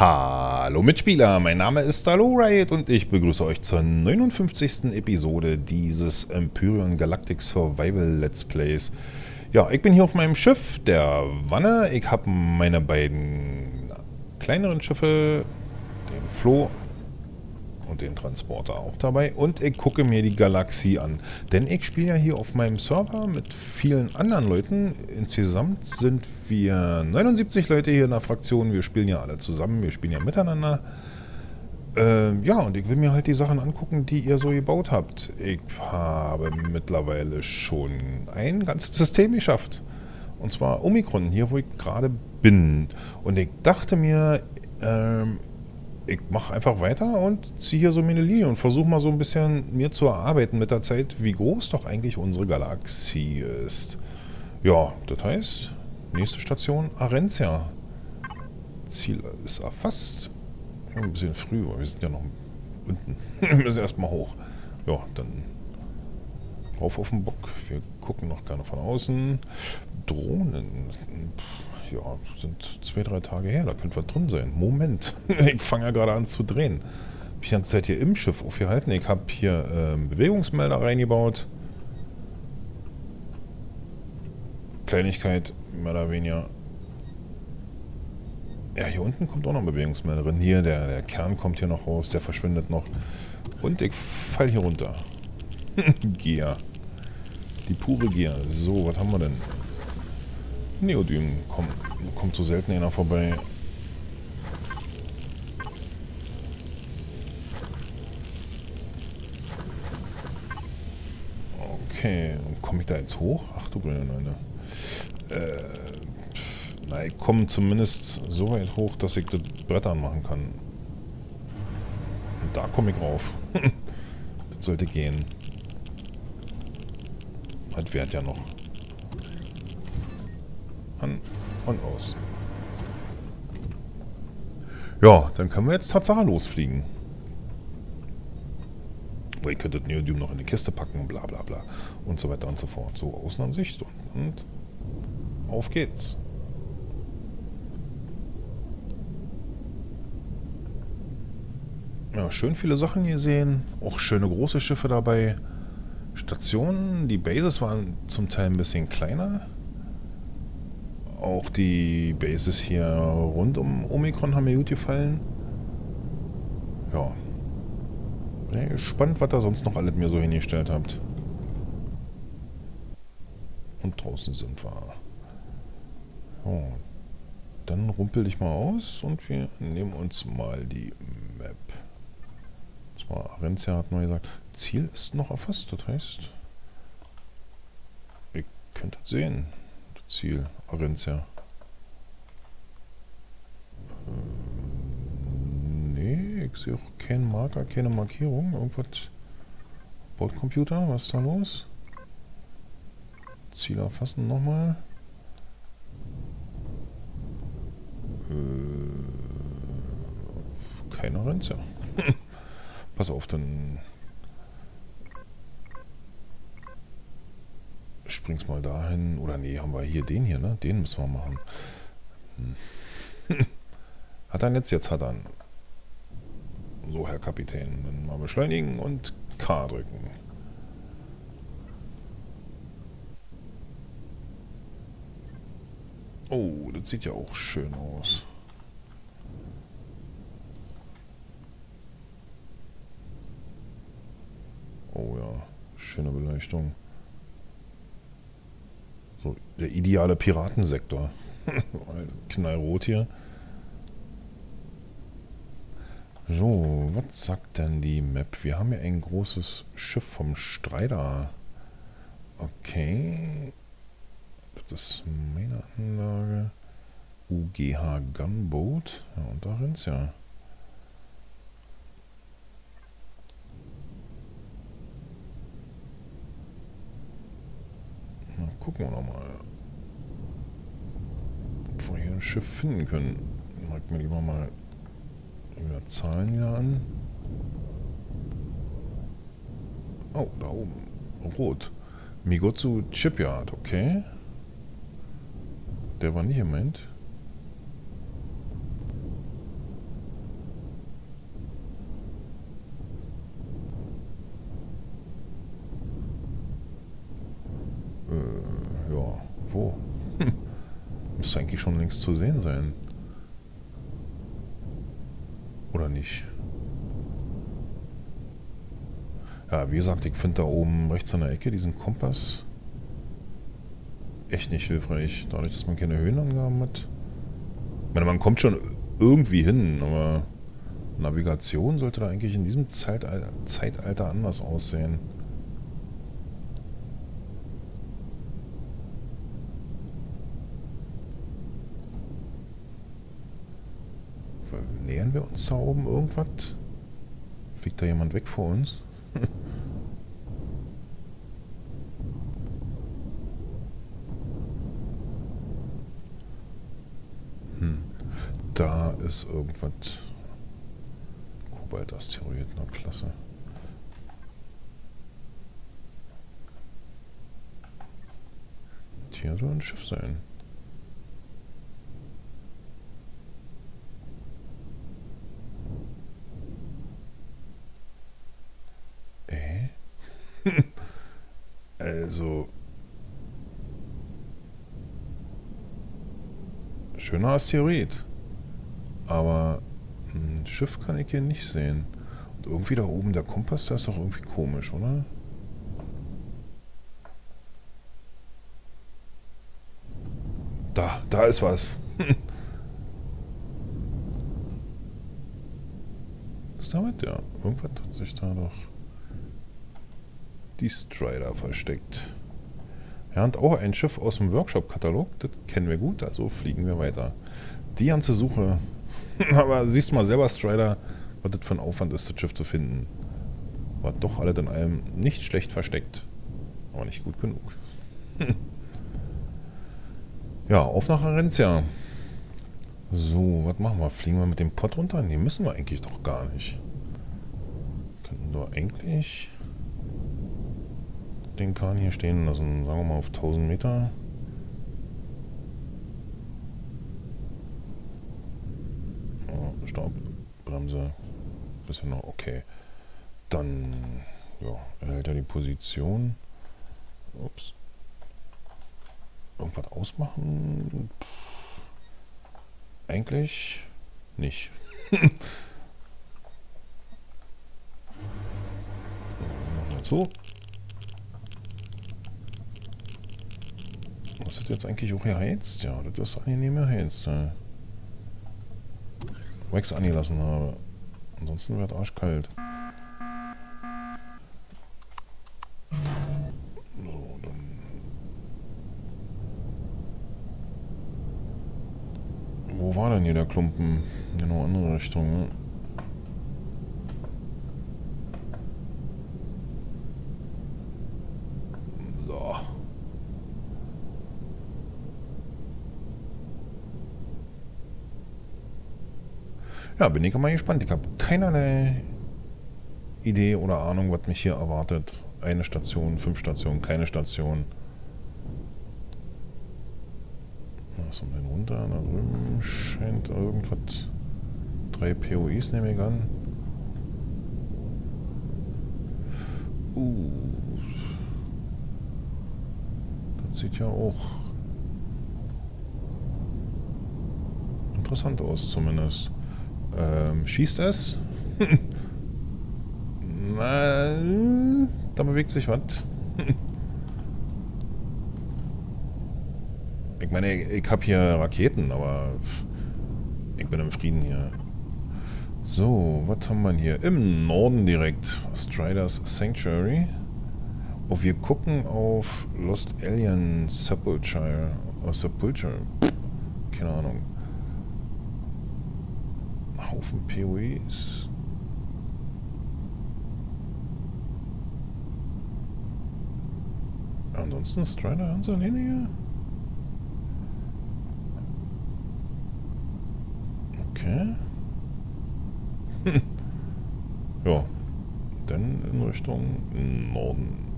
Hallo Mitspieler, mein Name ist Hallo Riot und ich begrüße euch zur 59. Episode dieses Empyrean Galactic Survival Let's Plays. Ja, ich bin hier auf meinem Schiff, der Wanne. Ich habe meine beiden kleineren Schiffe, den Flo und den Transporter auch dabei. Und ich gucke mir die Galaxie an. Denn ich spiele ja hier auf meinem Server mit vielen anderen Leuten. Insgesamt sind wir 79 Leute hier in der Fraktion. Wir spielen ja alle zusammen, wir spielen ja miteinander. Ähm, ja, und ich will mir halt die Sachen angucken, die ihr so gebaut habt. Ich habe mittlerweile schon ein ganzes System geschafft. Und zwar Omikron, hier wo ich gerade bin. Und ich dachte mir, ähm, ich mache einfach weiter und ziehe hier so meine Linie und versuche mal so ein bisschen mir zu erarbeiten mit der Zeit, wie groß doch eigentlich unsere Galaxie ist. Ja, das heißt, nächste Station Arencia. Ziel ist erfasst. Ein bisschen früh, weil wir sind ja noch unten. wir müssen erstmal hoch. Ja, dann rauf auf den Bock. Wir gucken noch gerne von außen. Drohnen. Pff ja, sind zwei, drei Tage her, da könnte was drin sein. Moment, ich fange ja gerade an zu drehen. Ich die ganze Zeit hier im Schiff aufgehalten. Ich habe hier ähm, Bewegungsmelder reingebaut. Kleinigkeit, mehr oder weniger. Ja, hier unten kommt auch noch ein Bewegungsmelder drin. Hier, der, der Kern kommt hier noch raus, der verschwindet noch. Und ich fall hier runter. Gier. Die pure Gier. So, was haben wir denn? Neodym. Komm, kommt so selten einer vorbei. Okay, komme ich da jetzt hoch? Ach du grüne Neune. Äh, na, ich komme zumindest so weit hoch, dass ich das Brett anmachen kann. Und da komme ich rauf. das sollte gehen. Hat Wert ja noch. An und aus. Ja, dann können wir jetzt Tatsache losfliegen. Oder ihr könntet Neodym noch in die Kiste packen, bla bla bla. Und so weiter und so fort. So, Außenansicht und, und auf geht's. Ja, schön viele Sachen hier sehen. Auch schöne große Schiffe dabei. Stationen, die Bases waren zum Teil ein bisschen kleiner. Auch die Bases hier rund um Omikron haben mir gut gefallen. Ja. Bin gespannt, was ihr sonst noch alles mir so hingestellt habt. Und draußen sind wir. So. Dann rumpel ich mal aus und wir nehmen uns mal die Map. Zwar Arencia hat mal gesagt, Ziel ist noch erfasst, das heißt, ihr könnt es sehen. Ziel, Arencia. Äh, nee, ich sehe auch keinen Marker, keine Markierung. Irgendwas. Bordcomputer, was ist da los? Ziel erfassen nochmal. Äh, keine Arencia. Pass auf, dann spring's mal dahin. Oder nee, haben wir hier den hier, ne? Den müssen wir machen. Hm. hat er jetzt? Jetzt hat er So, Herr Kapitän. Dann mal beschleunigen und K drücken. Oh, das sieht ja auch schön aus. Oh ja, schöne Beleuchtung. Der ideale Piratensektor. Knallrot hier. So, was sagt denn die Map? Wir haben ja ein großes Schiff vom Streiter. Okay. Das ist meine Anlage. UGH Gunboat. Ja, und da rennt's ja. gucken wir nochmal. Ein Schiff finden können. Merkt mir lieber mal wieder Zahlen wieder an. Oh, da oben. Rot. Migotsu Chipyard, okay. Der war nicht im Moment. Müsste eigentlich schon längst zu sehen sein. Oder nicht? Ja, wie gesagt, ich finde da oben rechts an der Ecke diesen Kompass echt nicht hilfreich. Dadurch, dass man keine Höhenangaben hat. Ich meine, man kommt schon irgendwie hin, aber Navigation sollte da eigentlich in diesem Zeitalter, Zeitalter anders aussehen. Nähern wir uns da oben irgendwas? Fliegt da jemand weg vor uns? hm. Da ist irgendwas. Kobalt-Asteroid, na klasse. Hier soll ein Schiff sein. also. Schöner Asteroid. Aber ein Schiff kann ich hier nicht sehen. Und irgendwie da oben der Kompass, der ist doch irgendwie komisch, oder? Da, da ist was. ist damit? Ja, irgendwas hat sich da doch die Strider versteckt. Ja, und auch ein Schiff aus dem Workshop-Katalog, das kennen wir gut, also fliegen wir weiter. Die ganze Suche, aber siehst mal selber, Strider, was das für ein Aufwand ist, das Schiff zu finden. War doch alles in allem nicht schlecht versteckt, aber nicht gut genug. ja, auf nach Arencia. So, was machen wir? Fliegen wir mit dem Pott runter? Ne, müssen wir eigentlich doch gar nicht. Könnten wir eigentlich den Kahn hier stehen lassen. Sagen wir mal auf 1000 Meter. Ja, Staubbremse. Bisschen noch okay. Dann ja, erhält er die Position. Ups. Irgendwas ausmachen? Pff. Eigentlich nicht. Machen wir so. Ist jetzt eigentlich auch geheizt? Ja, das ist angenehm geheizt. Ja. Wax angelassen habe. Ansonsten wird arschkalt. So, dann... Wo war denn hier der Klumpen? Genau, andere Richtung, ne? Ja, bin ich mal gespannt. Ich habe keinerlei Idee oder Ahnung, was mich hier erwartet. Eine Station, fünf Stationen, keine Station. Was haben wir denn runter? Da drüben scheint irgendwas. Drei POIs nehme ich an. Uh. Das sieht ja auch interessant aus zumindest. Ähm, schießt es? Na, da bewegt sich was. ich meine, ich, ich habe hier Raketen, aber ich bin im Frieden hier. So, was haben wir hier? Im Norden direkt. Striders Sanctuary. Und wir gucken auf Lost Alien Sepulture. Oh, Sepulture. Keine Ahnung. Haufen POEs. Ansonsten Strider ganz alleine. Okay. ja. Dann in Richtung Norden.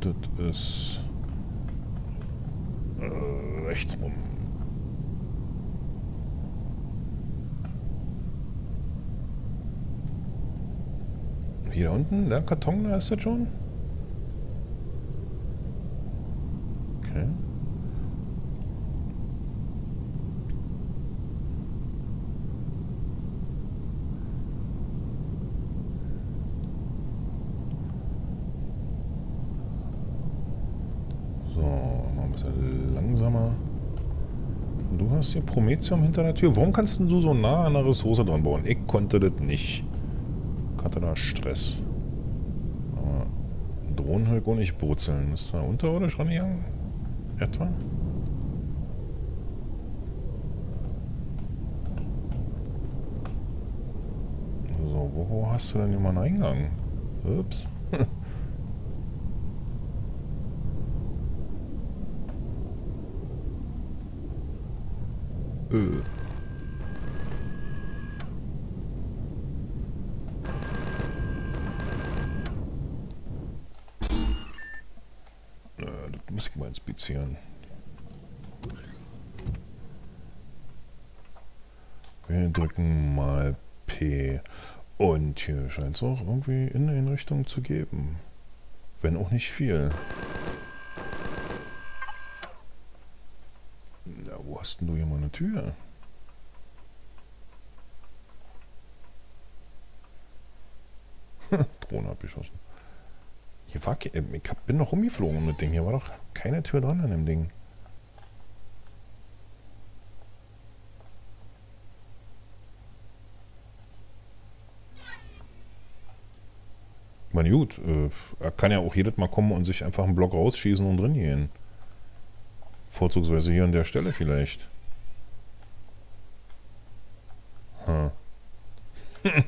Das ist äh, rechts rum. Hier unten, der Karton, da ist das schon. Okay. So, mal ein bisschen langsamer. Du hast hier Prometheum hinter der Tür. Warum kannst du so nah an der Ressource dran bauen? Ich konnte das nicht. Hatte da Stress. Aber Drohnen halt auch nicht brutzeln. Ist da unterirdisch rangegangen? Etwa? So, wo hast du denn einen Eingang? Ups. Ö. inspizieren. Wir drücken mal P. Und hier scheint es auch irgendwie in eine Richtung zu geben. Wenn auch nicht viel. Na, wo hast denn du hier mal eine Tür? Drohne abgeschossen. Hier war, ich bin noch rumgeflogen mit dem. Hier war doch keine Tür dran an dem Ding. Meine, gut, äh, er kann ja auch jedes Mal kommen und sich einfach einen Block rausschießen und drin gehen. Vorzugsweise hier an der Stelle vielleicht. Hm.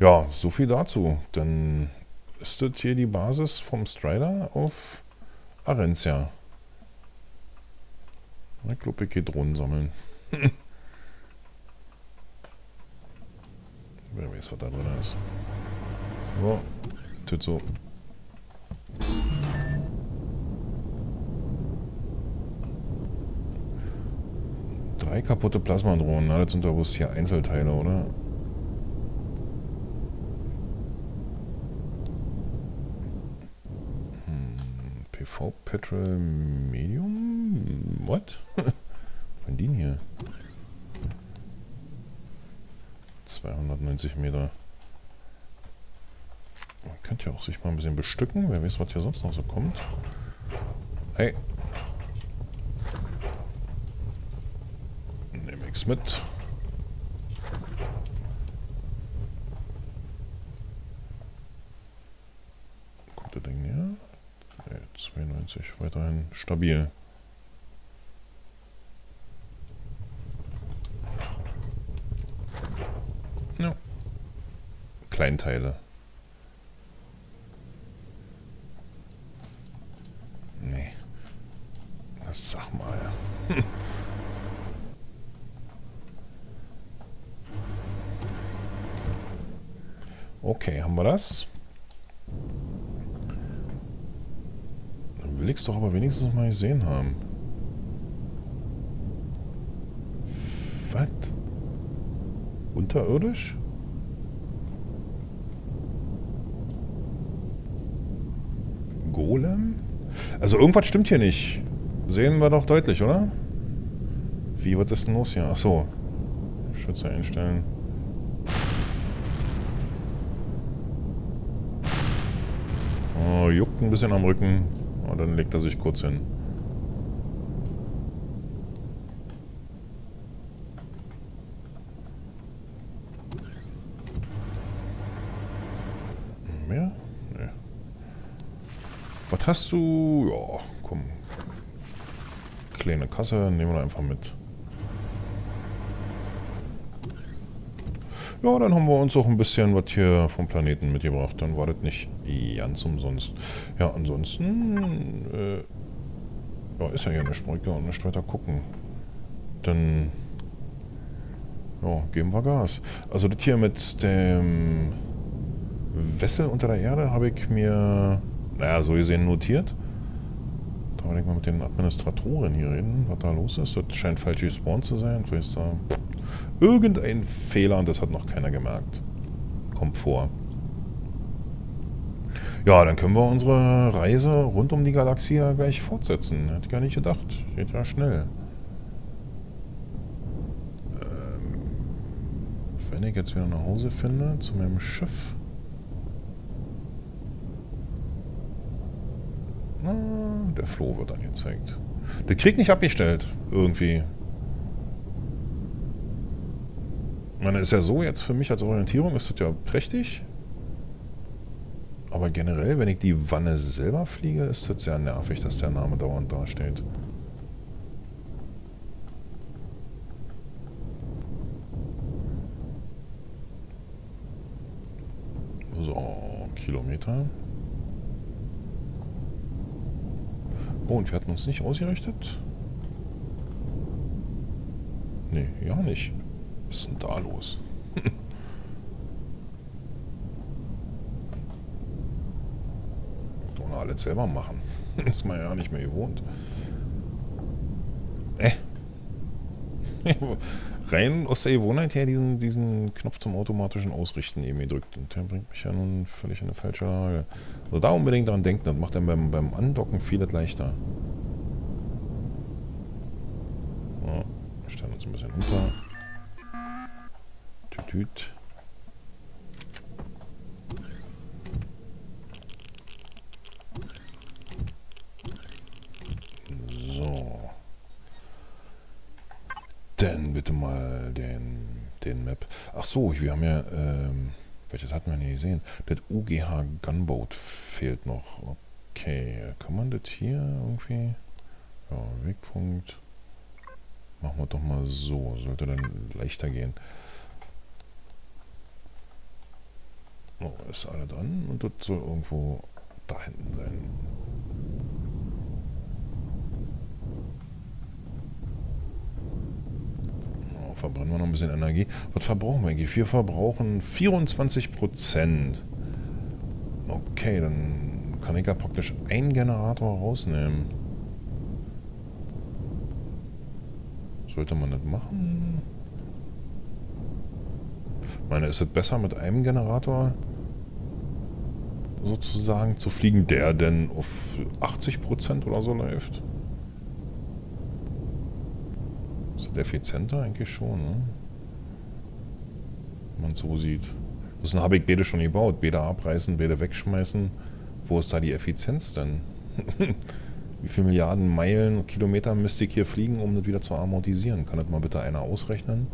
ja, so viel dazu. Dann ist das hier die Basis vom Strider auf Arencia. Ich glaube, ich gehe Drohnen sammeln. Wer weiß, was da drin ist. So, tut so. Drei kaputte Plasmadrohnen. Na, das sind doch bloß hier Einzelteile, oder? PV Petrol Medium? What? Von denen hier? 290 Meter. Man könnte ja auch sich mal ein bisschen bestücken. Wer weiß, was hier sonst noch so kommt. Hey, nichts mit. Kommt der Ding näher? Ne, 92, weiterhin stabil. Ja. Kleinteile. Nee. Sag mal. Okay, haben wir das? Dann will ich es doch aber wenigstens mal gesehen haben. Was? Unterirdisch? Golem? Also irgendwas stimmt hier nicht. Sehen wir doch deutlich, oder? Wie wird das denn los hier? Achso. Schütze einstellen. Oh, juckt ein bisschen am Rücken. Und dann legt er sich kurz hin. Mehr? Nee. Was hast du? Ja, komm. Kleine Kasse, nehmen wir einfach mit. Ja, dann haben wir uns auch ein bisschen was hier vom Planeten mitgebracht. Dann war das nicht ganz umsonst. Ja, ansonsten äh, ja, ist ja hier eine Strecke und nicht weiter gucken. Dann ja, geben wir Gas. Also das hier mit dem Wessel unter der Erde habe ich mir, naja, so gesehen notiert. Da werde ich mal mit den Administratoren hier reden, was da los ist. Das scheint falsch gespawnt zu sein. Vielleicht da irgendein Fehler und das hat noch keiner gemerkt. Kommt vor. Ja, dann können wir unsere Reise rund um die Galaxie ja gleich fortsetzen. Hätte ich gar nicht gedacht. Geht ja schnell. Ähm, wenn ich jetzt wieder nach Hause finde, zu meinem Schiff. Na, der Floh wird angezeigt. Der Krieg nicht abgestellt, irgendwie. Meine, ist ja so jetzt für mich als Orientierung ist das ja prächtig. Aber generell, wenn ich die Wanne selber fliege, ist das sehr nervig, dass der Name dauernd da steht. So, Kilometer. Oh, und wir hatten uns nicht ausgerichtet? Nee, ja nicht. Was ist denn da los? Doch alles selber machen. Das ist man ja nicht mehr gewohnt. Äh. Rein aus der Gewohnheit her diesen, diesen Knopf zum automatischen Ausrichten eben gedrückt. Und der bringt mich ja nun völlig in eine falsche Lage. Also da unbedingt dran denken, das macht dann beim, beim Andocken vieles leichter. Ja, wir stellen uns ein bisschen unter. Tütüt. So. Dann bitte mal den, den Map. Ach so, wir haben ja, ähm, welches hatten wir nicht gesehen? Das UGH Gunboat fehlt noch. Okay, kann man das hier irgendwie? Ja, Wegpunkt. Machen wir doch mal so. Sollte dann leichter gehen. Oh, ist alle dran und das soll irgendwo da hinten sein. Oh, verbrennen wir noch ein bisschen Energie. Was verbrauchen wir eigentlich? Wir verbrauchen 24 Prozent. Okay, dann kann ich ja praktisch einen Generator rausnehmen. Sollte man das machen? Ich meine, ist es besser mit einem Generator sozusagen zu fliegen, der denn auf 80% oder so läuft? Ist das effizienter? Eigentlich schon, ne? Wenn man so sieht. Das habe ich beide schon gebaut. Beide abreißen, beide wegschmeißen. Wo ist da die Effizienz denn? Wie viele Milliarden Meilen, Kilometer müsste ich hier fliegen, um das wieder zu amortisieren? Kann das mal bitte einer ausrechnen?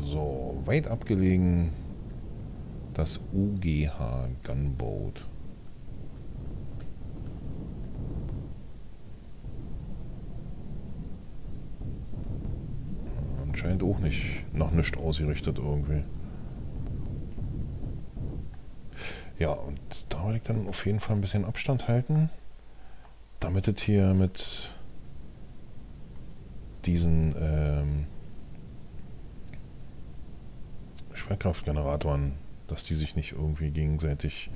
So, weit abgelegen das UGH Gunboat. Anscheinend auch nicht, noch nicht ausgerichtet irgendwie. Ja, und da will ich dann auf jeden Fall ein bisschen Abstand halten, damit es hier mit diesen ähm, Schwerkraftgeneratoren, dass die sich nicht irgendwie gegenseitig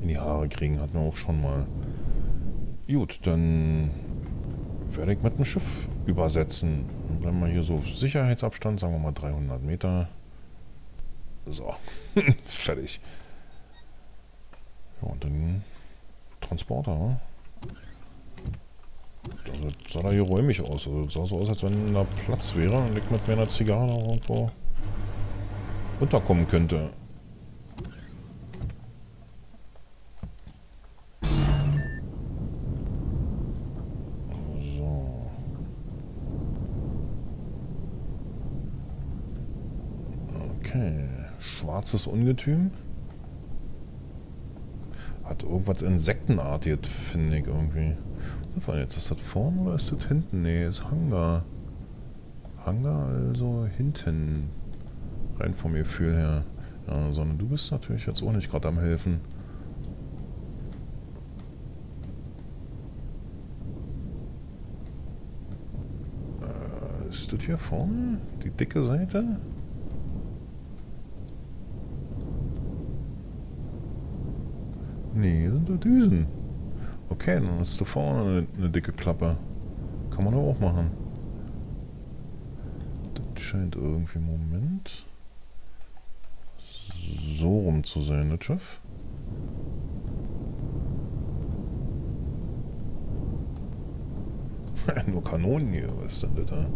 in die Haare kriegen, hatten wir auch schon mal. Gut, dann werde ich mit dem Schiff übersetzen. Dann bleiben wir hier so auf Sicherheitsabstand, sagen wir mal 300 Meter. So, fertig. Ja, und dann Transporter, ne? Das sah da hier räumig aus. Also sah so aus, als wenn da Platz wäre ich mit meiner Zigarre irgendwo runterkommen könnte. So. Okay. Schwarzes Ungetüm. Hat irgendwas Insektenartiges, finde ich irgendwie. Was jetzt? Ist das vorne oder ist das hinten? Nee, ist Hangar. Hangar also hinten. Rein vom Gefühl her. Ja, sondern du bist natürlich jetzt auch nicht gerade am helfen. Äh, ist das hier vorne? Die dicke Seite? Nee, sind da Düsen. Okay, dann ist da vorne eine, eine dicke Klappe. Kann man auch machen. Das scheint irgendwie... Moment so rum zu sein, das Schiff. Nur Kanonen hier, was ist denn das da?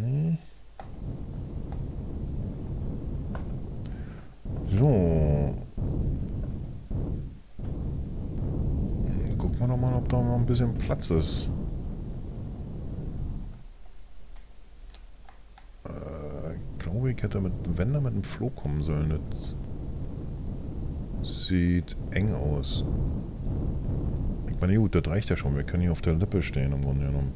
Nee. So. Gucken wir doch mal, ob da noch ein bisschen Platz ist. Äh, ich hätte mit, wenn da mit einem Floh kommen sollen. Das sieht eng aus. Ich meine, gut, das reicht ja schon. Wir können hier auf der Lippe stehen im Grunde genommen.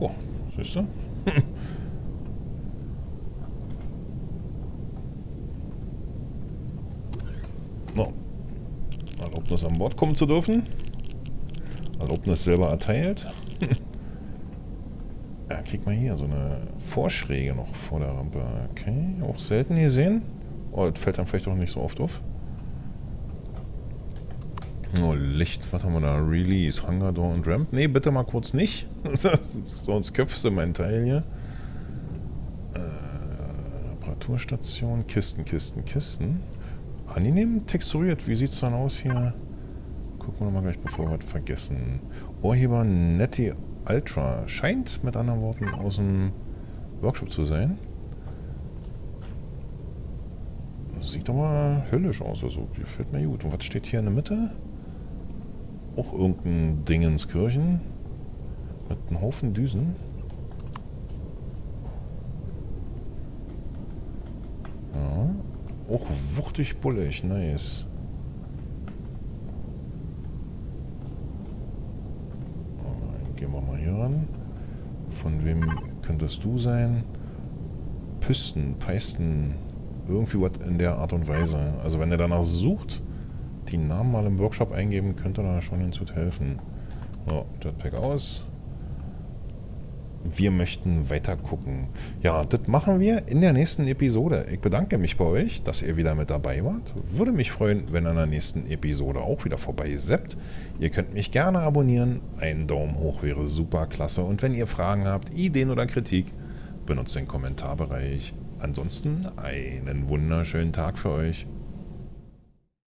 Oh, siehst du? Erlaubnis an Bord kommen zu dürfen. Erlaubnis selber erteilt. ja, klick mal hier, so eine Vorschräge noch vor der Rampe. Okay, auch selten gesehen. Oh, das fällt dann vielleicht auch nicht so oft auf. Oh, Licht, was haben wir da? Release, Hangar, Door und Ramp. Ne, bitte mal kurz nicht. Sonst köpfst du mein Teil hier. Äh, Reparaturstation, Kisten, Kisten, Kisten. Angenehm texturiert. Wie sieht es dann aus hier? Gucken wir nochmal gleich, bevor wir was vergessen. Urheber Netty Ultra. Scheint mit anderen Worten aus dem Workshop zu sein. Sieht aber höllisch aus. Also gefällt mir gut. Und was steht hier in der Mitte? Auch irgendein Dingenskirchen. Mit einem Haufen Düsen. Ja. Auch wuchtig bullig. Nice. Gehen wir mal hier ran. Von wem könntest du sein? Püsten, Peisten. Irgendwie was in der Art und Weise. Also wenn er danach sucht, die Namen mal im Workshop eingeben, könnte da schon hinzu helfen. So, Jetpack aus. Wir möchten weiter gucken. Ja, das machen wir in der nächsten Episode. Ich bedanke mich bei euch, dass ihr wieder mit dabei wart. Würde mich freuen, wenn ihr in der nächsten Episode auch wieder vorbei seppt. Ihr könnt mich gerne abonnieren. Ein Daumen hoch wäre super klasse. Und wenn ihr Fragen habt, Ideen oder Kritik, benutzt den Kommentarbereich. Ansonsten einen wunderschönen Tag für euch.